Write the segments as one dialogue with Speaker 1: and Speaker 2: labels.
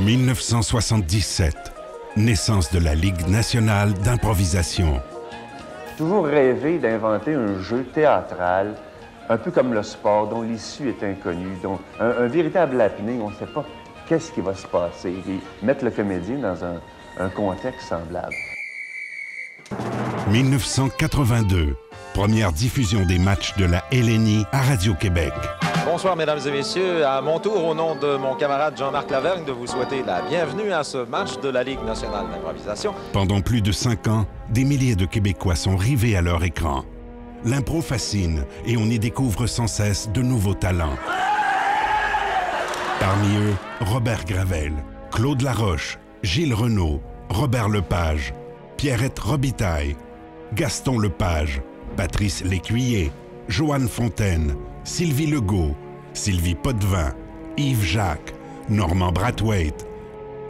Speaker 1: 1977, naissance de la Ligue nationale d'improvisation.
Speaker 2: Toujours rêvé d'inventer un jeu théâtral, un peu comme le sport, dont l'issue est inconnue, dont un, véritable happening, on ne sait pas qu'est-ce qui va se passer, et mettre le comédien dans un, un contexte semblable.
Speaker 1: 1982, première diffusion des matchs de la LNI à Radio-Québec.
Speaker 3: Bonsoir, mesdames et messieurs. À mon tour, au nom de mon camarade Jean-Marc Lavergne, de vous souhaiter la bienvenue à ce match de la Ligue nationale d'improvisation.
Speaker 1: Pendant plus de cinq ans, des milliers de Québécois sont rivés à leur écran. L'impro fascine et on y découvre sans cesse de nouveaux talents. Parmi eux, Robert Gravel, Claude Laroche, Gilles Renaud, Robert Lepage, Pierrette Robitaille, Gaston Lepage, Patrice Lécuyer, Joanne Fontaine, Sylvie Legault, Sylvie Potvin, Yves Jacques, Normand Brathwaite,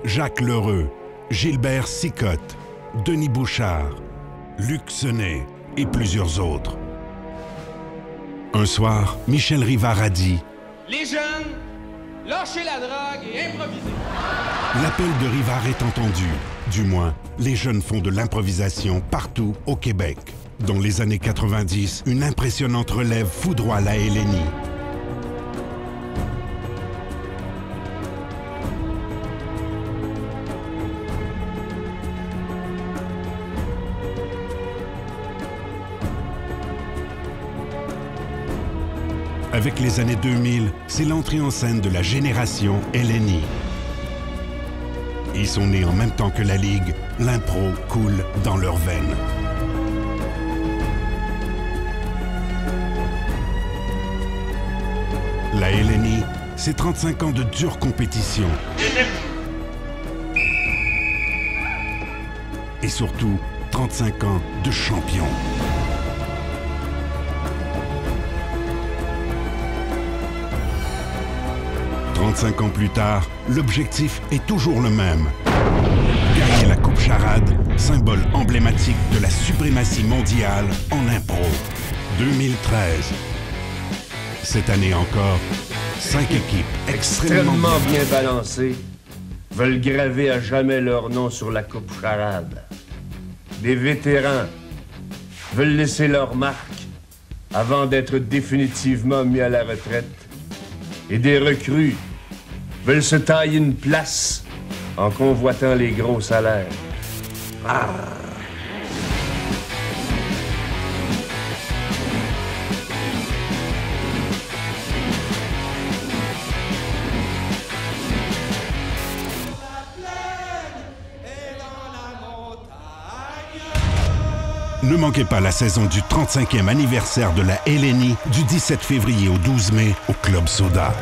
Speaker 1: Jacques Lheureux, Gilbert Sicotte, Denis Bouchard, Luc Senet et plusieurs autres. Un soir, Michel Rivard a dit
Speaker 4: Les jeunes, lâchez la drogue et improvisez.
Speaker 1: L'appel de Rivard est entendu. Du moins, les jeunes font de l'improvisation partout au Québec. Dans les années 90, une impressionnante relève foudroie la LNI. Avec les années 2000, c'est l'entrée en scène de la génération LNI. Ils sont nés en même temps que la Ligue, l'impro coule dans leurs veines. La LNI, c'est 35 ans de dure compétition. Et surtout, 35 ans de champion. « 35 ans plus tard, l'objectif est toujours le même. Gagner la Coupe Charade, symbole emblématique de la suprématie mondiale en impro. 2013, cette année encore, cinq équipes extrêmement,
Speaker 5: bien balancées veulent graver à jamais leur nom sur la Coupe Charade. Des vétérans veulent laisser leur marque avant d'être définitivement mis à la retraite. Et des recrues veulent se tailler une place en convoitant les gros salaires.
Speaker 1: Ne manquez pas la saison du 35e anniversaire de la LNI du 17 février au 12 mai au Club Soda.